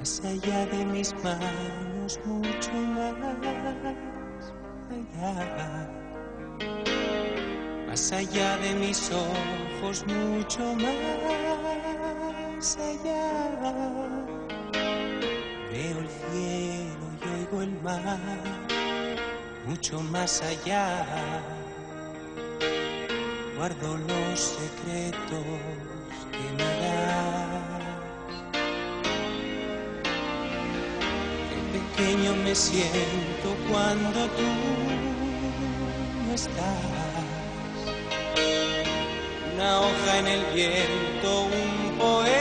más allá de mis manos, mucho más allá. Más allá de mis ojos, mucho más allá. Veo el cielo y oigo el mar, mucho más allá. Guardo los secretos que me das. Pequeño me siento cuando tú no estás. Una hoja en el viento, un poema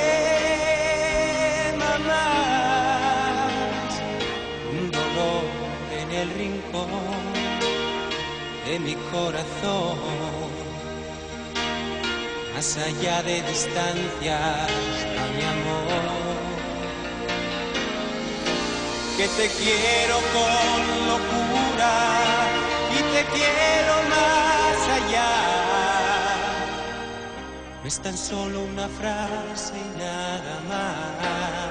más. Un dolor en el rincón de mi corazón. Más allá de distancias, a mi amor. Que te quiero con locura y te quiero más allá. No es tan solo una frase y nada más.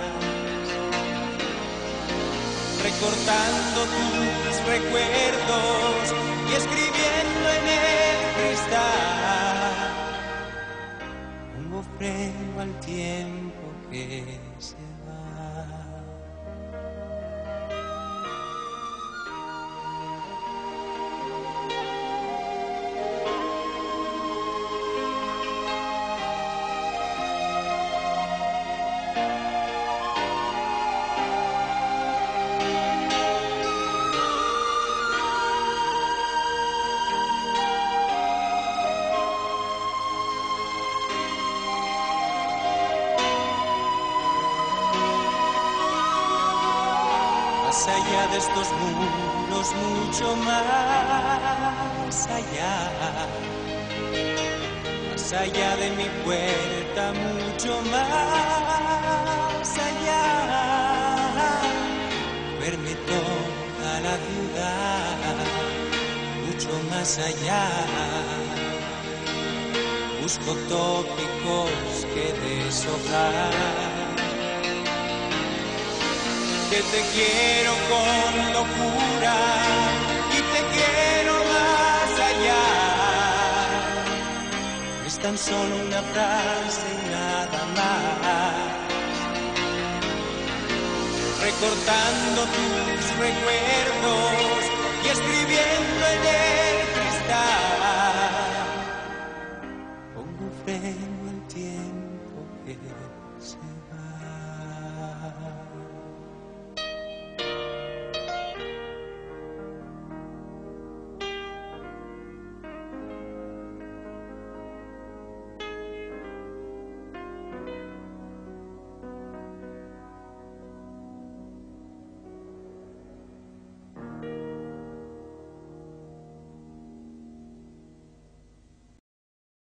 Recortando tus recuerdos y escribiendo en el cristal. Pongo freno al tiempo que se Más allá de estos muros, mucho más allá. Más allá de mi puerta, mucho más allá. Verme toda la ciudad, mucho más allá. Busco tópicos que deshojar te quiero con locura y te quiero más allá. Es tan solo una frase y nada más. Recortando tus recuerdos y escribiendo en el cristal. Pongo freno al tiempo que se va.